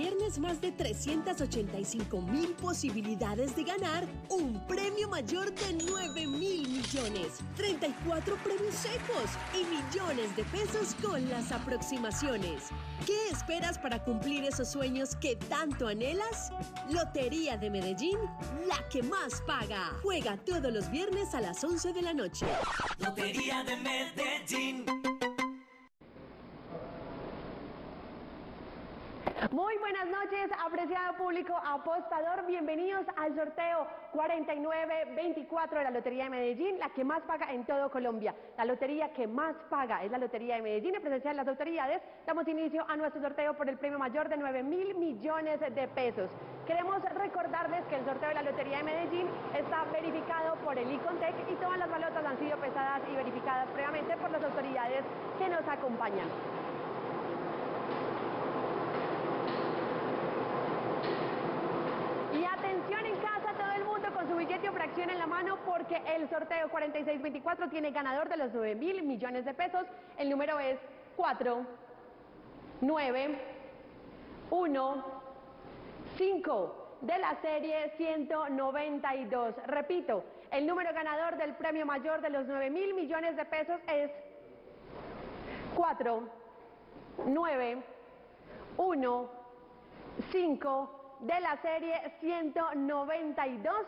viernes más de 385 mil posibilidades de ganar un premio mayor de 9 mil millones, 34 premios secos y millones de pesos con las aproximaciones. ¿Qué esperas para cumplir esos sueños que tanto anhelas? Lotería de Medellín, la que más paga. Juega todos los viernes a las 11 de la noche. Lotería de Medellín. Muy buenas noches, apreciado público apostador. Bienvenidos al sorteo 4924 de la Lotería de Medellín, la que más paga en todo Colombia. La lotería que más paga es la Lotería de Medellín. En presencia de las autoridades, damos inicio a nuestro sorteo por el premio mayor de 9 mil millones de pesos. Queremos recordarles que el sorteo de la Lotería de Medellín está verificado por el ICONTEC y todas las balotas han sido pesadas y verificadas previamente por las autoridades que nos acompañan. Y atención en casa, todo el mundo con su fracción en la mano porque el sorteo 4624 tiene ganador de los 9 mil millones de pesos. El número es 4, 9, 1, 5 de la serie 192. Repito, el número ganador del premio mayor de los 9 mil millones de pesos es 4, 9, 1, 5 de la serie 192